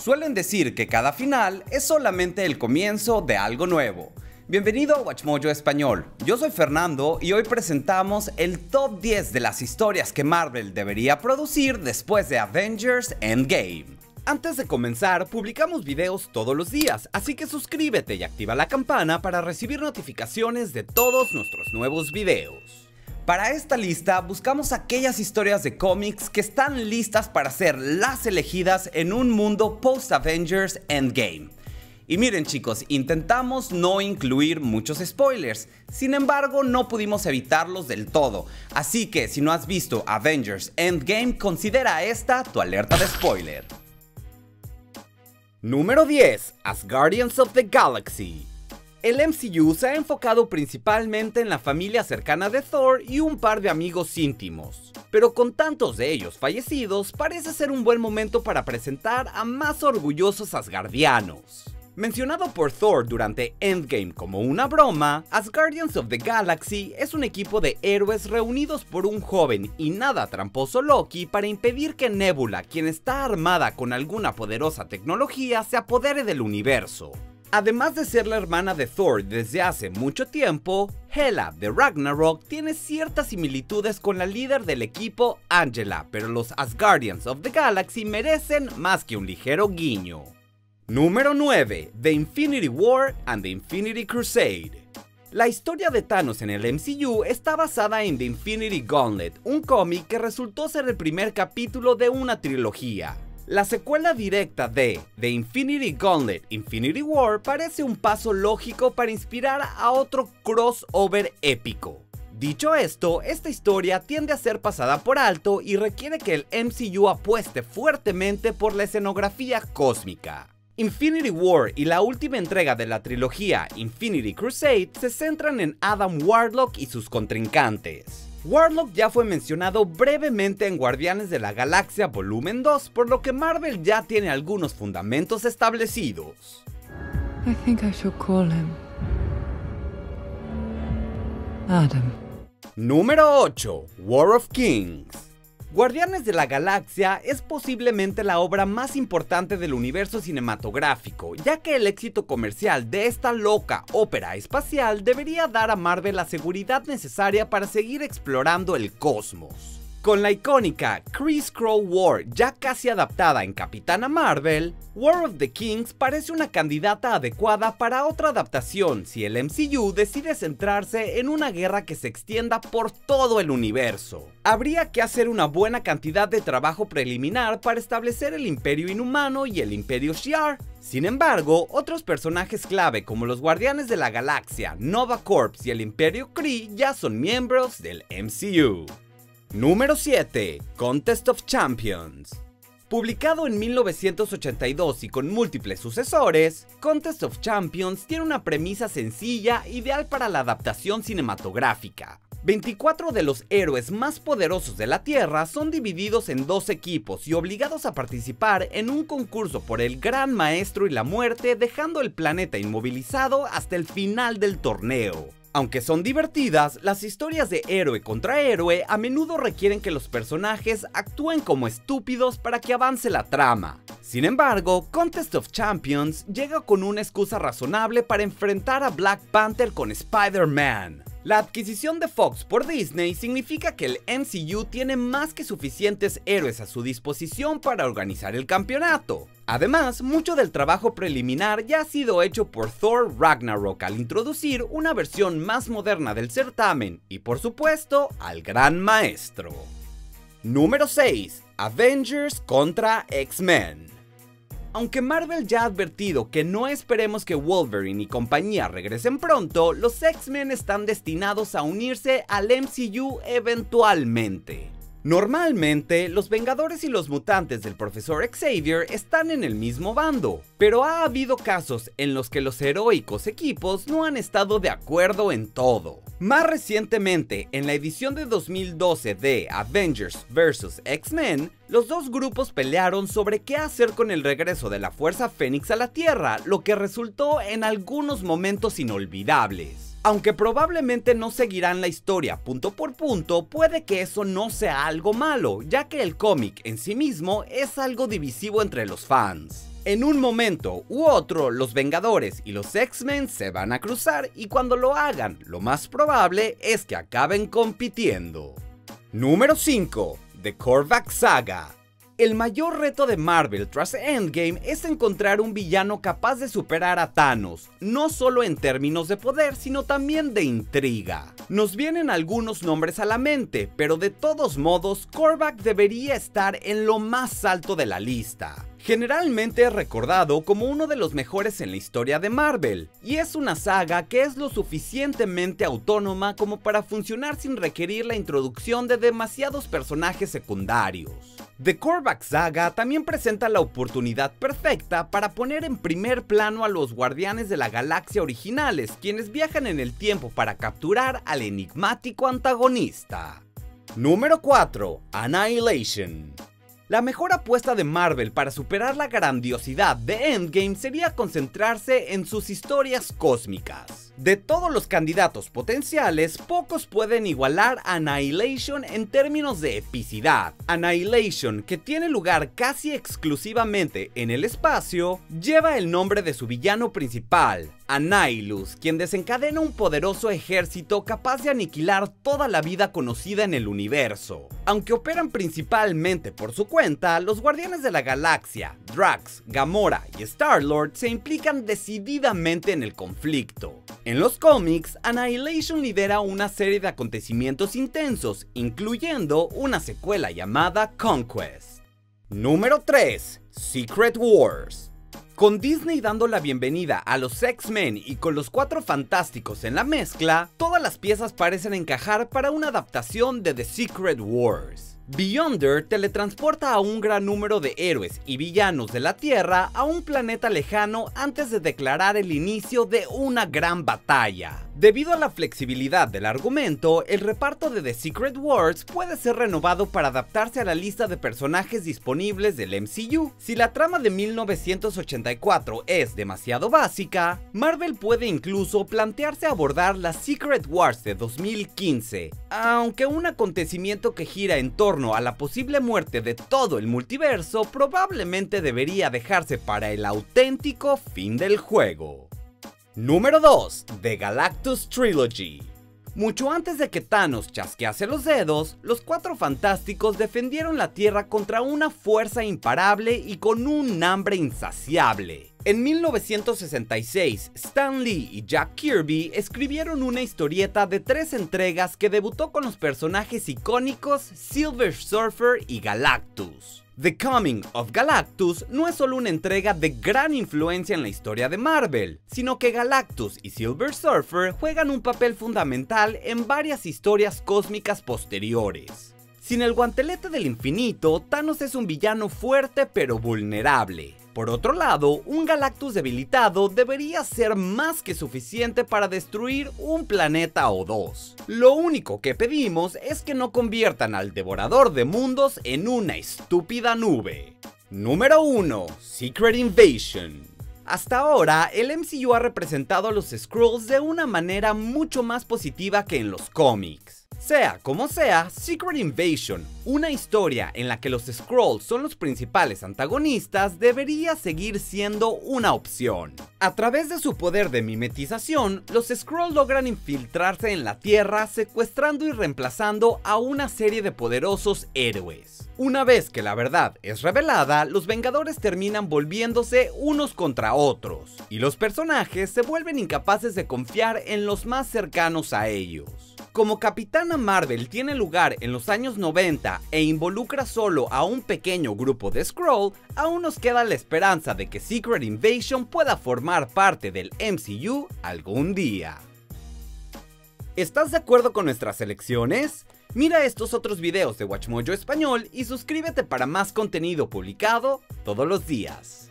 Suelen decir que cada final es solamente el comienzo de algo nuevo. Bienvenido a WatchMojo Español, yo soy Fernando y hoy presentamos el top 10 de las historias que Marvel debería producir después de Avengers Endgame. Antes de comenzar, publicamos videos todos los días, así que suscríbete y activa la campana para recibir notificaciones de todos nuestros nuevos videos. Para esta lista buscamos aquellas historias de cómics que están listas para ser las elegidas en un mundo post-Avengers Endgame. Y miren chicos, intentamos no incluir muchos spoilers, sin embargo no pudimos evitarlos del todo, así que si no has visto Avengers Endgame considera esta tu alerta de spoiler. Número 10. As Guardians of the Galaxy el MCU se ha enfocado principalmente en la familia cercana de Thor y un par de amigos íntimos. Pero con tantos de ellos fallecidos, parece ser un buen momento para presentar a más orgullosos Asgardianos. Mencionado por Thor durante Endgame como una broma, Asgardians of the Galaxy es un equipo de héroes reunidos por un joven y nada tramposo Loki para impedir que Nebula, quien está armada con alguna poderosa tecnología, se apodere del universo. Además de ser la hermana de Thor desde hace mucho tiempo, Hela de Ragnarok tiene ciertas similitudes con la líder del equipo, Angela, pero los Asgardians of the Galaxy merecen más que un ligero guiño. Número 9. The Infinity War and the Infinity Crusade. La historia de Thanos en el MCU está basada en The Infinity Gauntlet, un cómic que resultó ser el primer capítulo de una trilogía. La secuela directa de The Infinity Gauntlet Infinity War parece un paso lógico para inspirar a otro crossover épico. Dicho esto, esta historia tiende a ser pasada por alto y requiere que el MCU apueste fuertemente por la escenografía cósmica. Infinity War y la última entrega de la trilogía Infinity Crusade se centran en Adam Warlock y sus contrincantes. Warlock ya fue mencionado brevemente en Guardianes de la Galaxia Volumen 2, por lo que Marvel ya tiene algunos fundamentos establecidos. Adam. Número 8. War of Kings. Guardianes de la Galaxia es posiblemente la obra más importante del universo cinematográfico, ya que el éxito comercial de esta loca ópera espacial debería dar a Marvel la seguridad necesaria para seguir explorando el cosmos. Con la icónica Chris Crow War ya casi adaptada en Capitana Marvel, War of the Kings parece una candidata adecuada para otra adaptación si el MCU decide centrarse en una guerra que se extienda por todo el universo. Habría que hacer una buena cantidad de trabajo preliminar para establecer el Imperio Inhumano y el Imperio Shi'ar. Sin embargo, otros personajes clave como los Guardianes de la Galaxia, Nova Corps y el Imperio Kree ya son miembros del MCU. Número 7. Contest of Champions. Publicado en 1982 y con múltiples sucesores, Contest of Champions tiene una premisa sencilla ideal para la adaptación cinematográfica. 24 de los héroes más poderosos de la Tierra son divididos en dos equipos y obligados a participar en un concurso por el Gran Maestro y la Muerte dejando el planeta inmovilizado hasta el final del torneo. Aunque son divertidas, las historias de héroe contra héroe a menudo requieren que los personajes actúen como estúpidos para que avance la trama. Sin embargo, Contest of Champions llega con una excusa razonable para enfrentar a Black Panther con Spider-Man. La adquisición de Fox por Disney significa que el MCU tiene más que suficientes héroes a su disposición para organizar el campeonato. Además, mucho del trabajo preliminar ya ha sido hecho por Thor Ragnarok al introducir una versión más moderna del certamen y por supuesto al gran maestro. Número 6. Avengers contra X-Men. Aunque Marvel ya ha advertido que no esperemos que Wolverine y compañía regresen pronto, los X-Men están destinados a unirse al MCU eventualmente. Normalmente, los Vengadores y los mutantes del Profesor Xavier están en el mismo bando, pero ha habido casos en los que los heroicos equipos no han estado de acuerdo en todo. Más recientemente, en la edición de 2012 de Avengers vs. X-Men, los dos grupos pelearon sobre qué hacer con el regreso de la Fuerza Fénix a la Tierra, lo que resultó en algunos momentos inolvidables. Aunque probablemente no seguirán la historia punto por punto, puede que eso no sea algo malo, ya que el cómic en sí mismo es algo divisivo entre los fans. En un momento u otro, los Vengadores y los X-Men se van a cruzar y cuando lo hagan, lo más probable es que acaben compitiendo. Número 5. The Korvac Saga el mayor reto de Marvel tras Endgame es encontrar un villano capaz de superar a Thanos, no solo en términos de poder, sino también de intriga. Nos vienen algunos nombres a la mente, pero de todos modos, Korvac debería estar en lo más alto de la lista. Generalmente es recordado como uno de los mejores en la historia de Marvel, y es una saga que es lo suficientemente autónoma como para funcionar sin requerir la introducción de demasiados personajes secundarios. The Korvac Saga también presenta la oportunidad perfecta para poner en primer plano a los Guardianes de la Galaxia originales, quienes viajan en el tiempo para capturar al enigmático antagonista. Número 4. Annihilation la mejor apuesta de Marvel para superar la grandiosidad de Endgame sería concentrarse en sus historias cósmicas. De todos los candidatos potenciales, pocos pueden igualar Annihilation en términos de epicidad. Annihilation, que tiene lugar casi exclusivamente en el espacio, lleva el nombre de su villano principal, Annihilus, quien desencadena un poderoso ejército capaz de aniquilar toda la vida conocida en el universo. Aunque operan principalmente por su cuenta, los Guardianes de la Galaxia, Drax, Gamora y Star-Lord se implican decididamente en el conflicto. En los cómics, Annihilation lidera una serie de acontecimientos intensos, incluyendo una secuela llamada Conquest. Número 3. Secret Wars con Disney dando la bienvenida a los X-Men y con los Cuatro Fantásticos en la mezcla, todas las piezas parecen encajar para una adaptación de The Secret Wars. Beyonder teletransporta a un gran número de héroes y villanos de la Tierra a un planeta lejano antes de declarar el inicio de una gran batalla. Debido a la flexibilidad del argumento, el reparto de The Secret Wars puede ser renovado para adaptarse a la lista de personajes disponibles del MCU. Si la trama de 1984 es demasiado básica, Marvel puede incluso plantearse abordar la Secret Wars de 2015, aunque un acontecimiento que gira en a la posible muerte de todo el multiverso probablemente debería dejarse para el auténtico fin del juego. Número 2. The Galactus Trilogy. Mucho antes de que Thanos chasquease los dedos, los Cuatro Fantásticos defendieron la Tierra contra una fuerza imparable y con un hambre insaciable. En 1966, Stan Lee y Jack Kirby escribieron una historieta de tres entregas que debutó con los personajes icónicos Silver Surfer y Galactus. The Coming of Galactus no es solo una entrega de gran influencia en la historia de Marvel, sino que Galactus y Silver Surfer juegan un papel fundamental en varias historias cósmicas posteriores. Sin el guantelete del infinito, Thanos es un villano fuerte pero vulnerable, por otro lado, un Galactus debilitado debería ser más que suficiente para destruir un planeta o dos. Lo único que pedimos es que no conviertan al devorador de mundos en una estúpida nube. Número 1. Secret Invasion. Hasta ahora, el MCU ha representado a los Skrulls de una manera mucho más positiva que en los cómics. Sea como sea, Secret Invasion, una historia en la que los Skrulls son los principales antagonistas, debería seguir siendo una opción. A través de su poder de mimetización, los Skrulls logran infiltrarse en la Tierra, secuestrando y reemplazando a una serie de poderosos héroes. Una vez que la verdad es revelada, los Vengadores terminan volviéndose unos contra otros, y los personajes se vuelven incapaces de confiar en los más cercanos a ellos. Como Capitana Marvel tiene lugar en los años 90 e involucra solo a un pequeño grupo de Skrull, aún nos queda la esperanza de que Secret Invasion pueda formar parte del MCU algún día. ¿Estás de acuerdo con nuestras elecciones? Mira estos otros videos de Watchmojo Español y suscríbete para más contenido publicado todos los días.